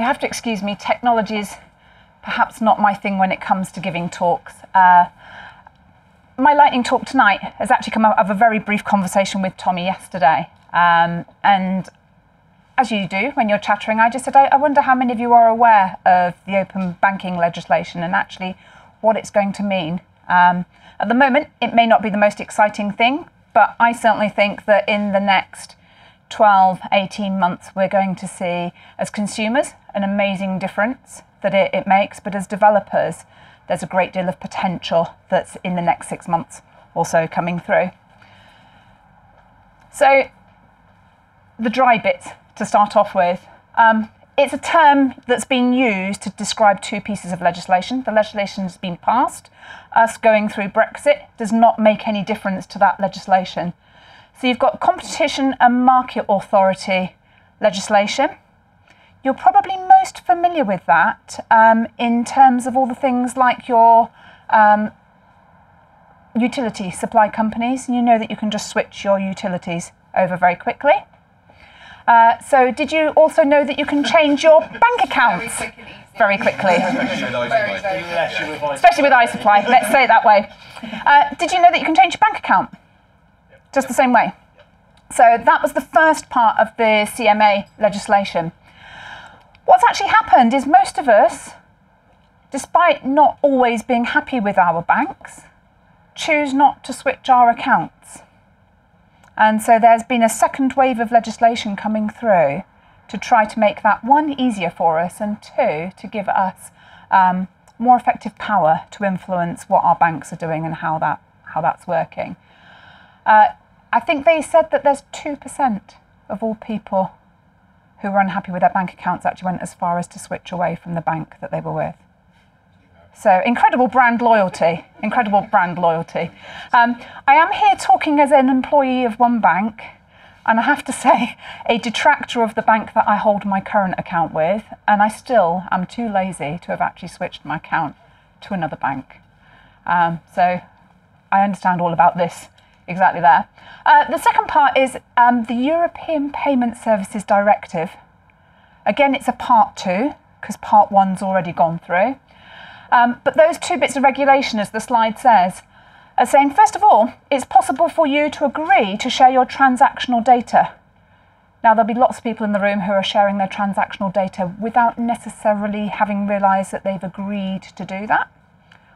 you have to excuse me, technology is perhaps not my thing when it comes to giving talks. Uh, my lightning talk tonight has actually come out of a very brief conversation with Tommy yesterday. Um, and as you do when you're chattering, I just said, I, I wonder how many of you are aware of the open banking legislation and actually what it's going to mean. Um, at the moment, it may not be the most exciting thing, but I certainly think that in the next 12, 18 months, we're going to see, as consumers, an amazing difference that it, it makes, but as developers, there's a great deal of potential that's in the next six months also coming through. So, the dry bit to start off with. Um, it's a term that's been used to describe two pieces of legislation. The legislation has been passed. Us going through Brexit does not make any difference to that legislation. So you've got Competition and Market Authority legislation. You're probably most familiar with that um, in terms of all the things like your um, utility supply companies. You know that you can just switch your utilities over very quickly. Uh, so, did you also know that you can change your bank accounts very quickly? Especially with iSupply, let's say it that way. Uh, did you know that you can change your bank account? Just the same way. So, that was the first part of the CMA legislation. What's actually happened is most of us, despite not always being happy with our banks, choose not to switch our accounts. And so there's been a second wave of legislation coming through to try to make that one easier for us and two to give us um, more effective power to influence what our banks are doing and how that how that's working. Uh, I think they said that there's two percent of all people who were unhappy with their bank accounts actually went as far as to switch away from the bank that they were with. So incredible brand loyalty, incredible brand loyalty. Um, I am here talking as an employee of one bank, and I have to say, a detractor of the bank that I hold my current account with, and I still am too lazy to have actually switched my account to another bank. Um, so I understand all about this exactly there. Uh, the second part is um, the European Payment Services Directive. Again, it's a part two because part one's already gone through. Um, but those two bits of regulation, as the slide says, are saying, first of all, it's possible for you to agree to share your transactional data. Now, there'll be lots of people in the room who are sharing their transactional data without necessarily having realised that they've agreed to do that.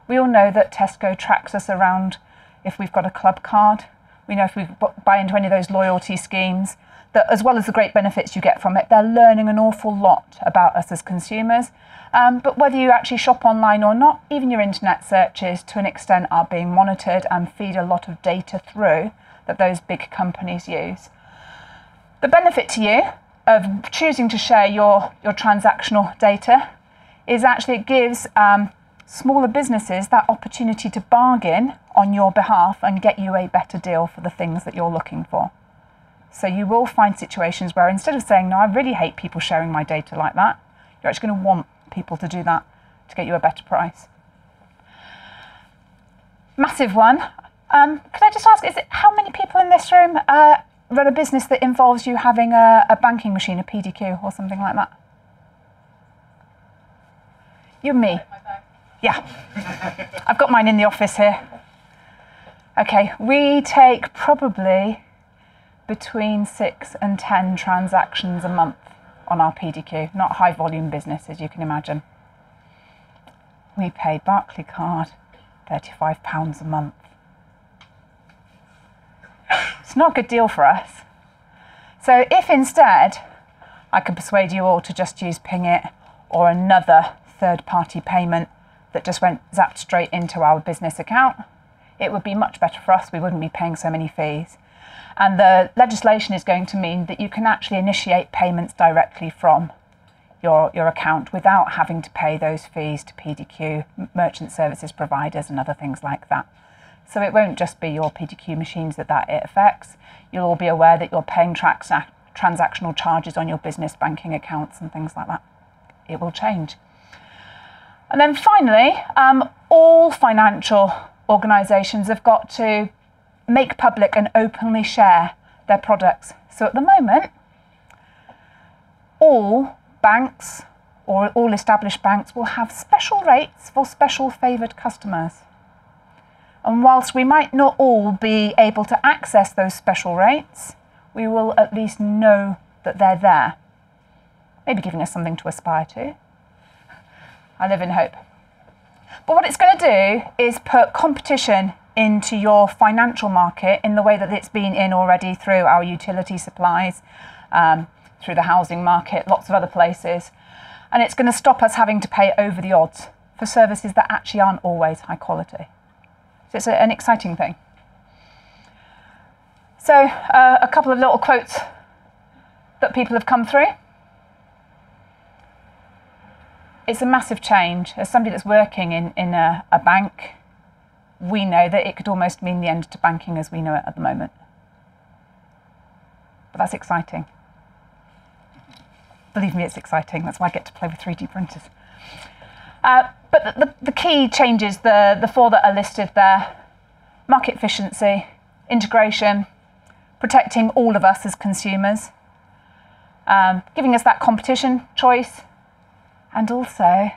We all know that Tesco tracks us around if we've got a club card. We know if we buy into any of those loyalty schemes, that as well as the great benefits you get from it, they're learning an awful lot about us as consumers um, but whether you actually shop online or not, even your internet searches to an extent are being monitored and feed a lot of data through that those big companies use. The benefit to you of choosing to share your, your transactional data is actually it gives um, smaller businesses that opportunity to bargain on your behalf and get you a better deal for the things that you're looking for. So you will find situations where instead of saying, No, I really hate people sharing my data like that, you're actually going to want people to do that to get you a better price. Massive one. Um, can I just ask, is it how many people in this room uh, run a business that involves you having a, a banking machine, a PDQ, or something like that? You and me. Yeah. I've got mine in the office here. Okay, we take probably between six and ten transactions a month on our PDQ, not high volume business as you can imagine. We pay Barclaycard £35 a month. It's not a good deal for us. So if instead I could persuade you all to just use Pingit or another third party payment that just went zapped straight into our business account, it would be much better for us. We wouldn't be paying so many fees. And the legislation is going to mean that you can actually initiate payments directly from your, your account without having to pay those fees to PDQ, merchant services providers, and other things like that. So it won't just be your PDQ machines that that it affects. You'll all be aware that you're paying tra- uh, transactional charges on your business banking accounts and things like that. It will change. And then finally, um, all financial organisations have got to make public and openly share their products. So at the moment, all banks, or all established banks will have special rates for special favoured customers. And whilst we might not all be able to access those special rates, we will at least know that they're there. Maybe giving us something to aspire to. I live in hope. But what it's going to do is put competition into your financial market in the way that it's been in already through our utility supplies, um, through the housing market, lots of other places. And it's going to stop us having to pay over the odds for services that actually aren't always high quality. So it's a, an exciting thing. So, uh, a couple of little quotes that people have come through. It's a massive change. As somebody that's working in, in a, a bank, we know that it could almost mean the end to banking as we know it at the moment. But that's exciting. Believe me, it's exciting. That's why I get to play with 3D printers. Uh, but the, the, key changes, the, the four that are listed there market efficiency, integration, protecting all of us as consumers, um, giving us that competition choice, and also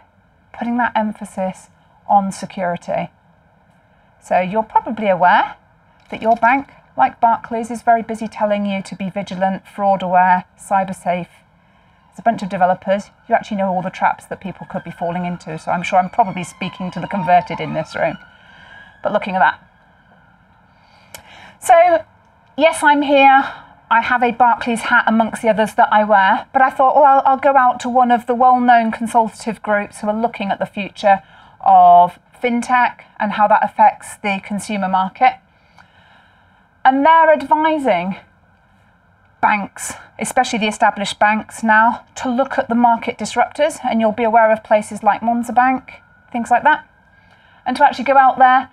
putting that emphasis on security. So you're probably aware that your bank, like Barclays, is very busy telling you to be vigilant, fraud aware, cyber safe. It's a bunch of developers. You actually know all the traps that people could be falling into. So I'm sure I'm probably speaking to the converted in this room. But looking at that. So, yes, I'm here. I have a Barclays hat amongst the others that I wear, but I thought, well, I'll, I'll go out to one of the well known consultative groups who are looking at the future of fintech and how that affects the consumer market. And they're advising banks, especially the established banks now, to look at the market disruptors. And you'll be aware of places like Monzo Bank, things like that. And to actually go out there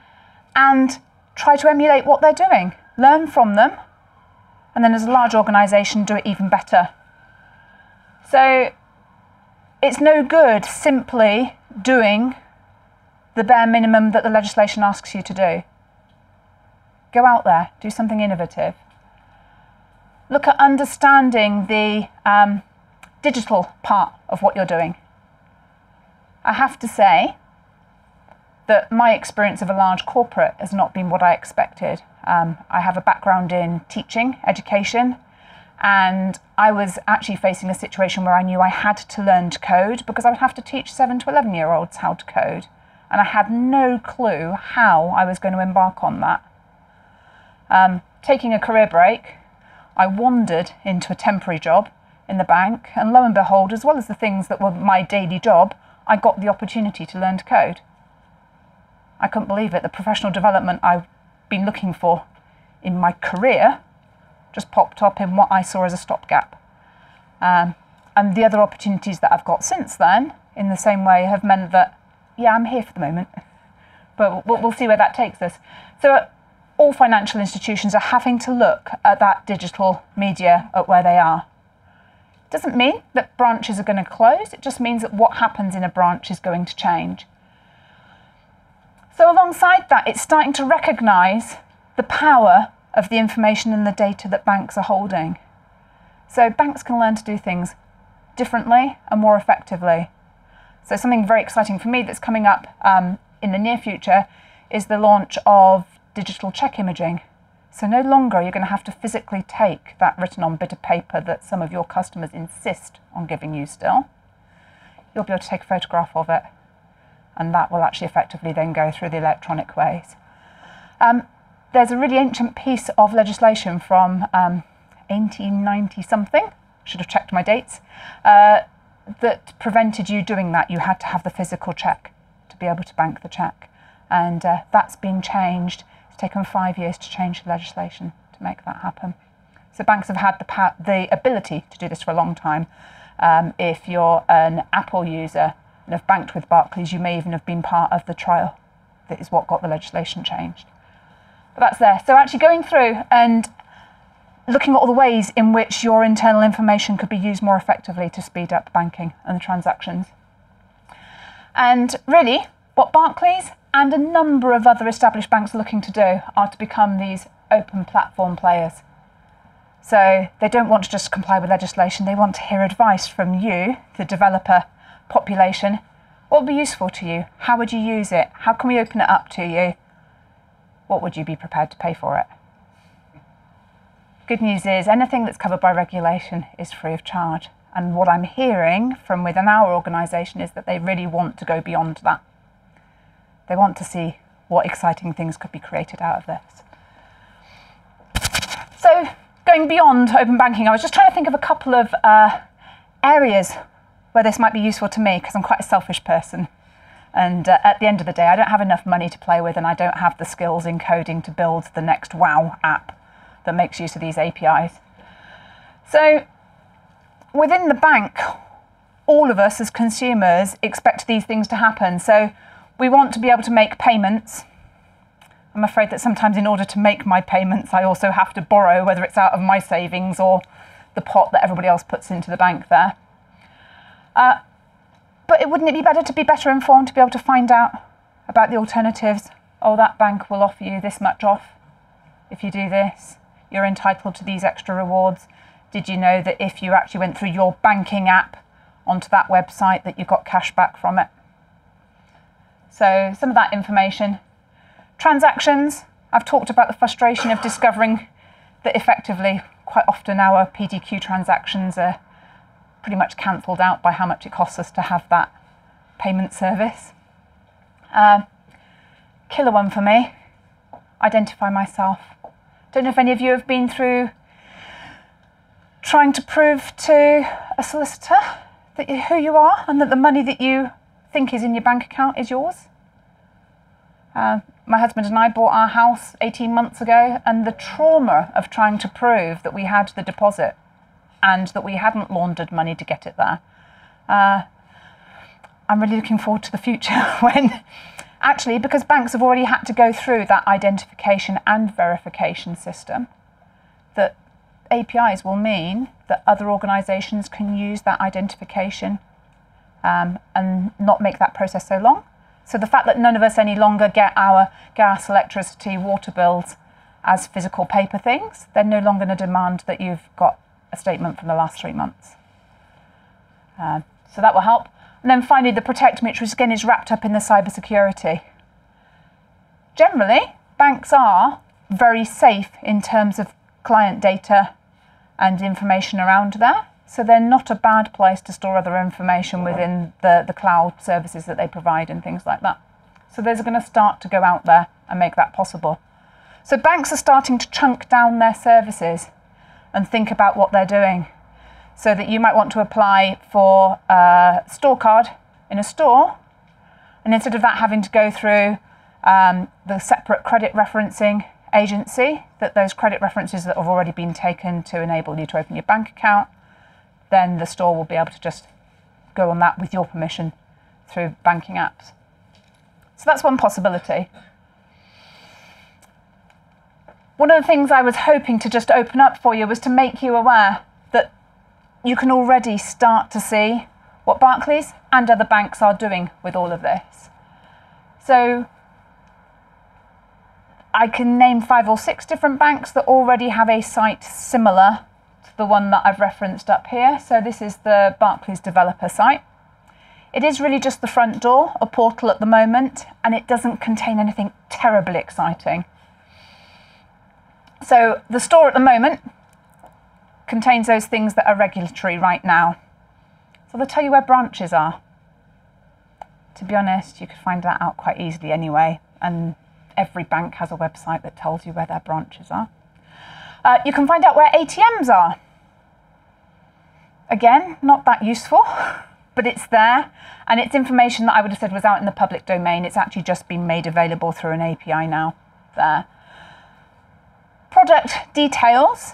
and try to emulate what they're doing, learn from them, and then as a large organisation, do it even better. So it's no good simply doing the bare minimum that the legislation asks you to do. Go out there, do something innovative. Look at understanding the um, digital part of what you're doing. I have to say that my experience of a large corporate has not been what I expected. Um, I have a background in teaching, education, and I was actually facing a situation where I knew I had to learn to code because I would have to teach 7 to 11 year olds how to code and I had no clue how I was going to embark on that. Um, taking a career break, I wandered into a temporary job in the bank, and lo and behold, as well as the things that were my daily job, I got the opportunity to learn to code. I couldn't believe it. The professional development I've been looking for in my career just popped up in what I saw as a stopgap. Um, and the other opportunities that I've got since then, in the same way, have meant that yeah, I'm here for the moment, but we'll, we'll see where that takes us. So, all financial institutions are having to look at that digital media at where they are. It doesn't mean that branches are going to close, it just means that what happens in a branch is going to change. So, alongside that, it's starting to recognise the power of the information and the data that banks are holding. So, banks can learn to do things differently and more effectively. So, something very exciting for me that's coming up um, in the near future is the launch of digital check imaging. So, no longer you're going to have to physically take that written on bit of paper that some of your customers insist on giving you still. You'll be able to take a photograph of it, and that will actually effectively then go through the electronic ways. Um, there's a really ancient piece of legislation from um, 1890 something, should have checked my dates, uh, that prevented you doing that. You had to have the physical check to be able to bank the check. And uh, that's been changed. It's taken five years to change the legislation to make that happen. So banks have had the, the ability to do this for a long time. Um, if you're an Apple user and have banked with Barclays, you may even have been part of the trial. That is what got the legislation changed. But that's there. So actually going through and looking at all the ways in which your internal information could be used more effectively to speed up banking and the transactions. And really, what Barclays and a number of other established banks are looking to do are to become these open platform players. So they don't want to just comply with legislation, they want to hear advice from you, the developer, population, what would be useful to you? How would you use it? How can we open it up to you? What would you be prepared to pay for it? Good news is anything that's covered by regulation is free of charge. And what I'm hearing from within our organisation is that they really want to go beyond that. They want to see what exciting things could be created out of this. So, going beyond open banking, I was just trying to think of a couple of uh, areas where this might be useful to me because I'm quite a selfish person. And uh, at the end of the day, I don't have enough money to play with, and I don't have the skills in coding to build the next wow app that makes use of these APIs. So within the bank, all of us as consumers expect these things to happen. So we want to be able to make payments. I'm afraid that sometimes, in order to make my payments, I also have to borrow, whether it's out of my savings or the pot that everybody else puts into the bank there. Uh, but wouldn't it be better to be better informed to be able to find out about the alternatives? Oh, that bank will offer you this much off if you do this you're entitled to these extra rewards. Did you know that if you actually went through your banking app onto that website that you got cash back from it? So some of that information. Transactions, I've talked about the frustration of discovering that effectively quite often our PDQ transactions are pretty much cancelled out by how much it costs us to have that payment service. Uh, killer one for me, identify myself. Don't know if any of you have been through trying to prove to a solicitor that you, who you are and that the money that you think is in your bank account is yours. Uh, my husband and I bought our house 18 months ago, and the trauma of trying to prove that we had the deposit and that we hadn't laundered money to get it there. Uh, I'm really looking forward to the future when Actually, because banks have already had to go through that identification and verification system, that APIs will mean that other organisations can use that identification um, and not make that process so long. So the fact that none of us any longer get our gas, electricity, water bills as physical paper things, they're no longer going to demand that you've got a statement from the last three months. Uh, so that will help. And then finally, the protect which again is wrapped up in the cybersecurity. Generally, banks are very safe in terms of client data and information around there. So they're not a bad place to store other information within the, the cloud services that they provide and things like that. So those are going to start to go out there and make that possible. So banks are starting to chunk down their services and think about what they're doing so that you might want to apply for a store card in a store, and instead of that having to go through um, the separate credit referencing agency, that those credit references that have already been taken to enable you to open your bank account, then the store will be able to just go on that with your permission through banking apps. So that's one possibility. One of the things I was hoping to just open up for you was to make you aware that you can already start to see what Barclays and other banks are doing with all of this. So I can name five or six different banks that already have a site similar to the one that I've referenced up here. So this is the Barclays developer site. It is really just the front door, a portal at the moment, and it doesn't contain anything terribly exciting. So the store at the moment contains those things that are regulatory right now. So they'll tell you where branches are. To be honest, you could find that out quite easily anyway, and every bank has a website that tells you where their branches are. Uh, you can find out where ATMs are. Again, not that useful, but it's there, and it's information that I would have said was out in the public domain. It's actually just been made available through an API now there. Product details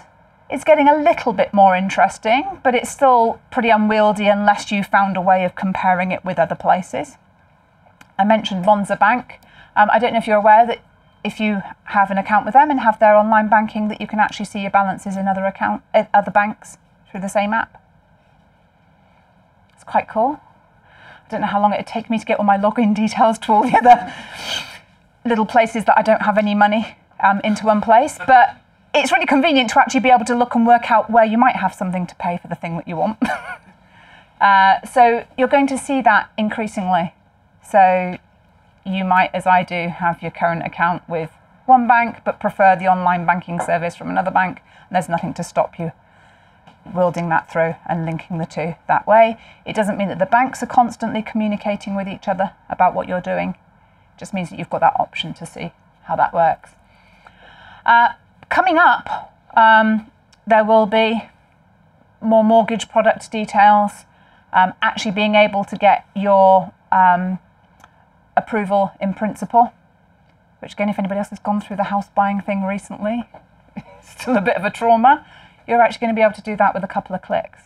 it's getting a little bit more interesting, but it's still pretty unwieldy unless you found a way of comparing it with other places. I mentioned Monzo Bank. Um, I don't know if you're aware that if you have an account with them and have their online banking, that you can actually see your balances in other account other banks through the same app. It's quite cool. I don't know how long it'd take me to get all my login details to all the other little places that I don't have any money um, into one place, but it's really convenient to actually be able to look and work out where you might have something to pay for the thing that you want. Uh, so you're going to see that increasingly. So you might, as I do, have your current account with one bank but prefer the online banking service from another bank, and there's nothing to stop you wielding that through and linking the two that way. It doesn't mean that the banks are constantly communicating with each other about what you're doing. It just means that you've got that option to see how that works. Uh, coming up, um, there will be more mortgage product details, um, actually being able to get your um, approval in principle, which again, if anybody else has gone through the house buying thing recently, it's still a bit of a trauma, you're actually going to be able to do that with a couple of clicks.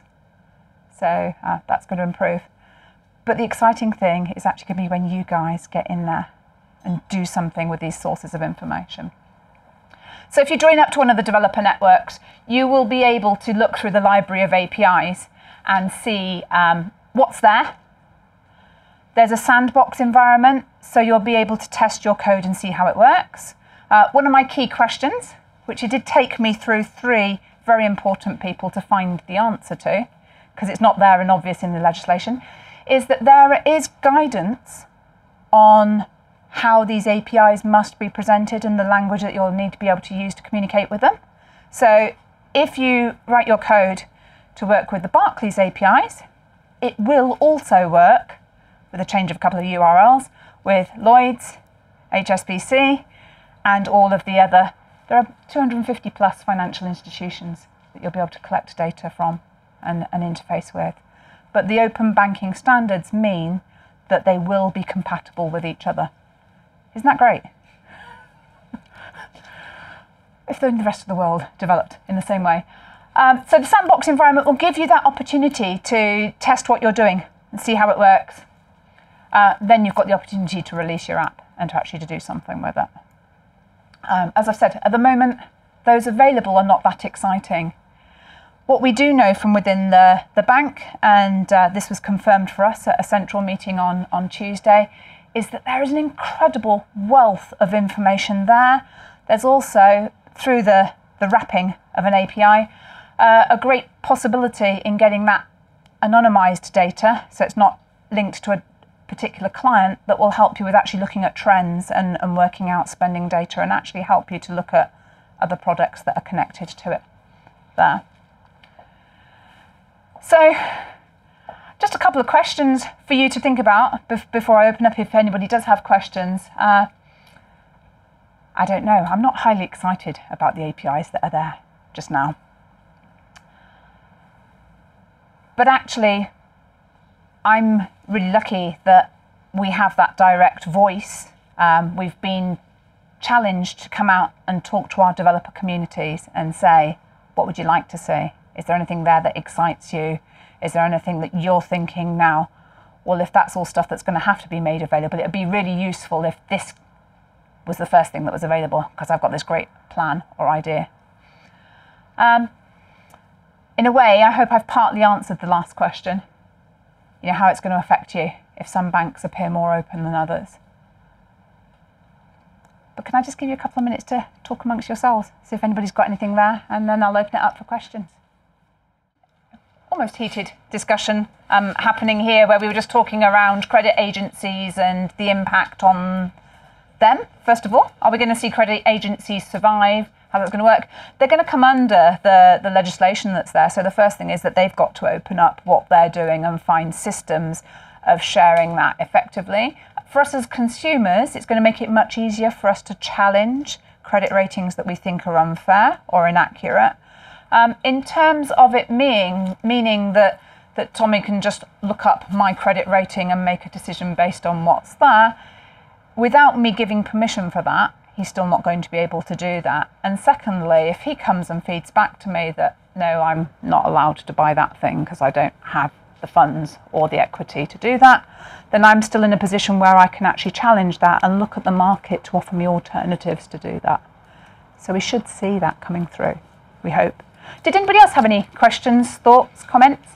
So uh, that's going to improve. But the exciting thing is actually going to be when you guys get in there and do something with these sources of information. So if you join up to one of the developer networks, you will be able to look through the library of APIs and see um, what's there. There's a sandbox environment, so you'll be able to test your code and see how it works. Uh, one of my key questions, which it did take me through three very important people to find the answer to, because it's not there and obvious in the legislation, is that there is guidance on how these APIs must be presented and the language that you'll need to be able to use to communicate with them. So if you write your code to work with the Barclays APIs, it will also work with a change of a couple of URLs with Lloyds, HSBC, and all of the other. There are 250 plus financial institutions that you'll be able to collect data from and, and interface with. But the open banking standards mean that they will be compatible with each other. Isn't that great? if the rest of the world developed in the same way. Um, so the sandbox environment will give you that opportunity to test what you're doing and see how it works. Uh, then you've got the opportunity to release your app and to actually to do something with it. Um, as I've said, at the moment, those available are not that exciting. What we do know from within the, the bank, and uh, this was confirmed for us at a central meeting on, on Tuesday, is that there is an incredible wealth of information there. There's also, through the, the wrapping of an API, uh, a great possibility in getting that anonymized data, so it's not linked to a particular client, that will help you with actually looking at trends and, and working out spending data and actually help you to look at other products that are connected to it there. So just a couple of questions for you to think about before I open up if anybody does have questions. Uh, I don't know. I'm not highly excited about the APIs that are there just now. But actually, I'm really lucky that we have that direct voice. Um, we've been challenged to come out and talk to our developer communities and say, what would you like to see? Is there anything there that excites you? Is there anything that you're thinking now? Well, if that's all stuff that's going to have to be made available, it would be really useful if this was the first thing that was available because I've got this great plan or idea. Um, in a way, I hope I've partly answered the last question. You know, how it's going to affect you if some banks appear more open than others. But can I just give you a couple of minutes to talk amongst yourselves, see if anybody's got anything there, and then I'll open it up for questions almost heated discussion um, happening here where we were just talking around credit agencies and the impact on them, first of all. Are we going to see credit agencies survive? How that's going to work? They're going to come under the, the legislation that's there. So the first thing is that they've got to open up what they're doing and find systems of sharing that effectively. For us as consumers, it's going to make it much easier for us to challenge credit ratings that we think are unfair or inaccurate. Um, in terms of it meaning, meaning that, that Tommy can just look up my credit rating and make a decision based on what's there, without me giving permission for that, he's still not going to be able to do that. And secondly, if he comes and feeds back to me that, no, I'm not allowed to buy that thing because I don't have the funds or the equity to do that, then I'm still in a position where I can actually challenge that and look at the market to offer me alternatives to do that. So we should see that coming through, we hope. Did anybody else have any questions, thoughts, comments?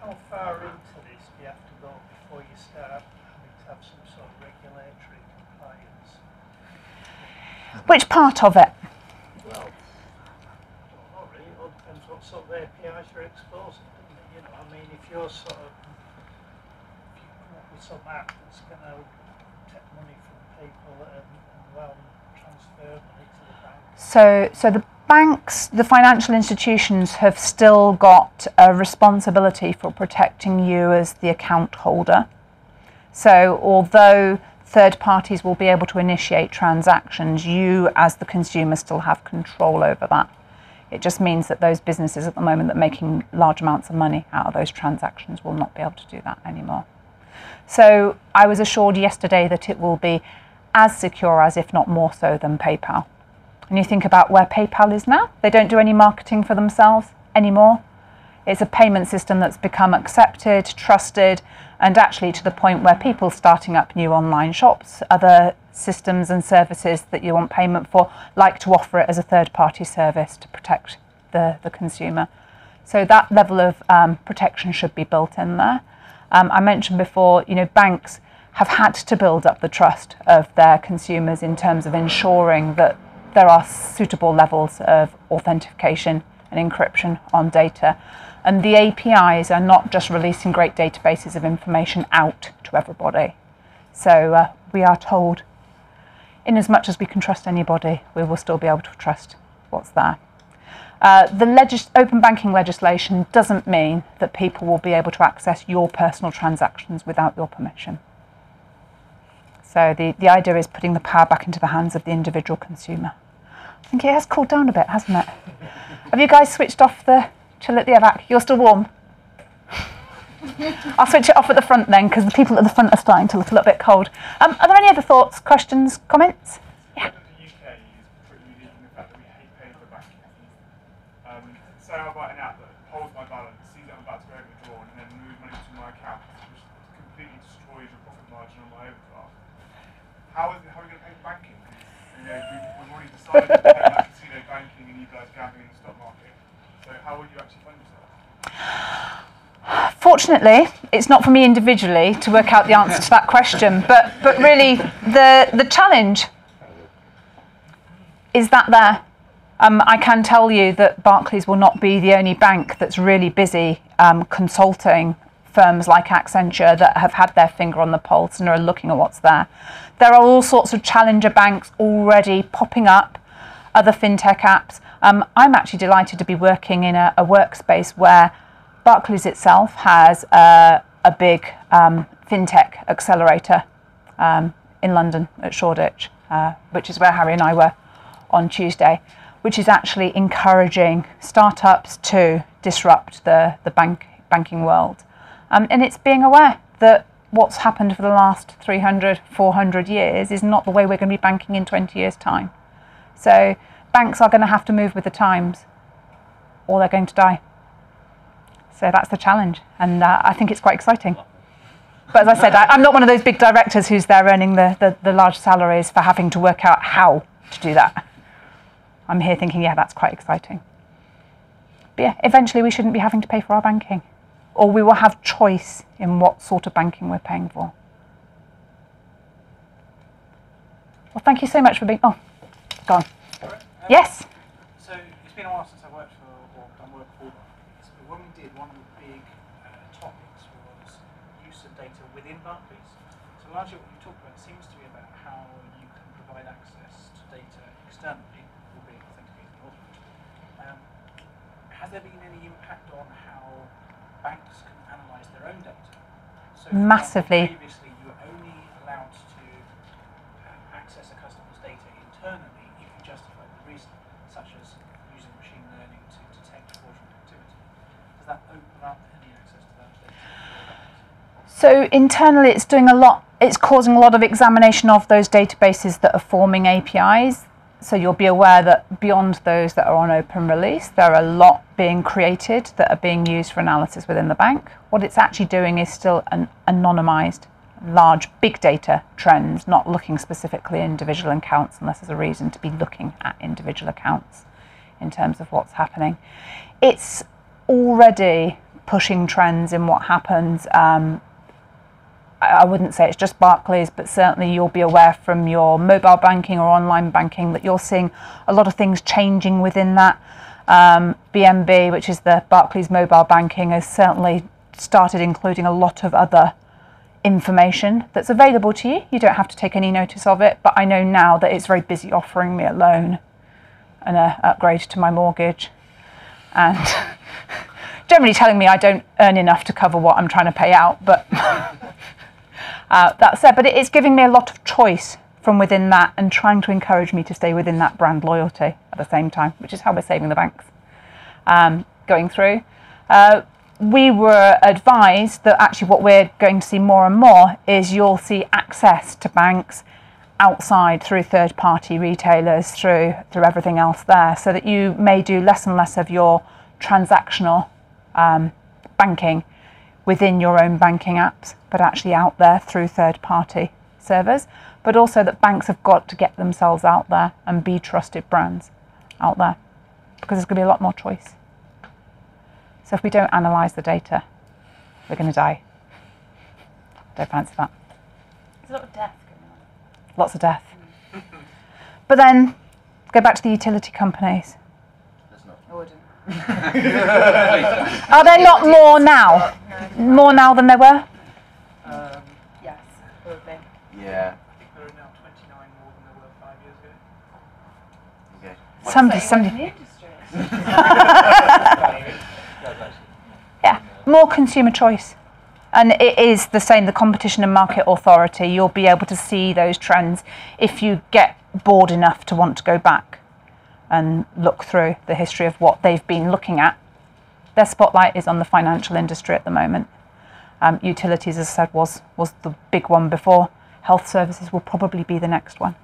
How far into this do you have to go before you start having to have some sort of regulatory compliance? Which part of it? Well, I don't know really. It all depends what sort of APIs you're exposing. you know, I mean, if you're sort of, if you come up with some app that's going to take money from people and, and well transfer money to the bank. So, so the banks, the financial institutions have still got a responsibility for protecting you as the account holder. So, although third parties will be able to initiate transactions, you as the consumer still have control over that. It just means that those businesses at the moment that are making large amounts of money out of those transactions will not be able to do that anymore. So I was assured yesterday that it will be as secure as, if not more so, than PayPal. And you think about where PayPal is now, they don't do any marketing for themselves anymore. It's a payment system that's become accepted, trusted, and actually to the point where people starting up new online shops, other systems and services that you want payment for, like to offer it as a third party service to protect the, the consumer. So that level of um, protection should be built in there. Um, I mentioned before, you know, banks have had to build up the trust of their consumers in terms of ensuring that there are suitable levels of authentication and encryption on data. And the APIs are not just releasing great databases of information out to everybody. So uh, we are told in as much as we can trust anybody, we will still be able to trust what's there. Uh, the open banking legislation doesn't mean that people will be able to access your personal transactions without your permission. So the, the idea is putting the power back into the hands of the individual consumer. I think it has cooled down a bit, hasn't it? Have you guys switched off the chill at the evac? You're still warm? I'll switch it off at the front then because the people at the front are starting to look a little bit cold. Um, are there any other thoughts, questions, comments? Yeah. The UK is pretty unique in the fact that we hate paying for banking. Um, say I buy an app that holds my balance, sees that I'm about to go overdrawn, and then move money to my account, which completely destroys your profit margin on my overdraft. How is it, how are we going to pay for banking? You know, we, we've already decided to pay like casino banking and you guys gambling in the stock market. So how would you actually fund yourself? Fortunately, it's not for me individually to work out the answer to that question, but, but really the, the challenge is that there. Um, I can tell you that Barclays will not be the only bank that's really busy um, consulting firms like Accenture that have had their finger on the pulse and are looking at what's there. There are all sorts of challenger banks already popping up, other fintech apps. Um, I'm actually delighted to be working in a, a workspace where Barclays itself has a, a big um, fintech accelerator um, in London at Shoreditch, uh, which is where Harry and I were on Tuesday, which is actually encouraging startups to disrupt the, the bank, banking world. Um, and it's being aware that what's happened for the last 300, 400 years is not the way we're going to be banking in 20 years' time. So banks are going to have to move with the times or they're going to die. So that's the challenge, and uh, I think it's quite exciting. But as I said, I, am not one of those big directors who's there earning the, the, the large salaries for having to work out how to do that. I'm here thinking, yeah, that's quite exciting. But yeah, eventually we shouldn't be having to pay for our banking, or we will have choice in what sort of banking we're paying for. Well, thank you so much for being. Oh, gone. Yes. So it's been a while since I've worked for or done work for Barclays, but when we did, one of the big uh, topics was use of data within Barclays. So largely what you talked about seems to be about how you can provide access to data externally, albeit authenticated ultimately. Um, has there been any impact on how banks can analyse their own data? So for example, Massively. previously, you were only allowed to uh, access a customer's data internally if you justified the reason, such as using machine learning to detect fraudulent activity. Does that open up any access to that data? So internally, it's doing a lot. It's causing a lot of examination of those databases that are forming APIs. So you'll be aware that beyond those that are on open release, there are a lot being created that are being used for analysis within the bank. What it's actually doing is still an anonymized, large, big data trends, not looking specifically at individual accounts unless there's a reason to be looking at individual accounts in terms of what's happening. It's already pushing trends in what happens. Um, I wouldn't say it's just Barclays, but certainly you'll be aware from your mobile banking or online banking that you're seeing a lot of things changing within that. Um, BMB, which is the Barclays Mobile Banking, has certainly started including a lot of other information that's available to you. You don't have to take any notice of it, but I know now that it's very busy offering me a loan and an upgrade to my mortgage. And generally telling me I don't earn enough to cover what I'm trying to pay out, but uh, that said, but it is giving me a lot of choice from within that and trying to encourage me to stay within that brand loyalty at the same time, which is how we're saving the banks um, going through. Uh, we were advised that actually what we're going to see more and more is you'll see access to banks outside through third party retailers through through everything else there so that you may do less and less of your transactional um, banking within your own banking apps but actually out there through third party servers but also that banks have got to get themselves out there and be trusted brands out there because there's going to be a lot more choice so if we don't analyse the data, we're going to die. Don't fancy that. There's a lot of death going on. Lots of death. but then, go back to the utility companies. I wouldn't. Are there not more now? More now than there were? Um, Yes, probably. Yeah. I think there are now 29 more than there were five years ago. Okay. Somebody, So you work somebody. more consumer choice. And it is the same, the Competition and Market Authority. You'll be able to see those trends if you get bored enough to want to go back and look through the history of what they've been looking at. Their spotlight is on the financial industry at the moment. Um, utilities, as I said, was, was the big one before. Health services will probably be the next one.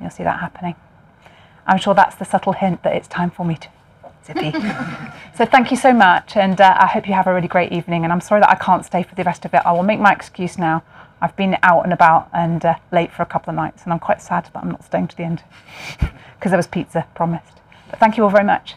You'll see that happening. I'm sure that's the subtle hint that it's time for me to zippy. so thank you so much, and uh, I hope you have a really great evening. And I'm sorry that I can't stay for the rest of it. I will make my excuse now. I've been out and about and uh, late for a couple of nights, and I'm quite sad that I'm not staying to the end because there was pizza promised. But thank you all very much.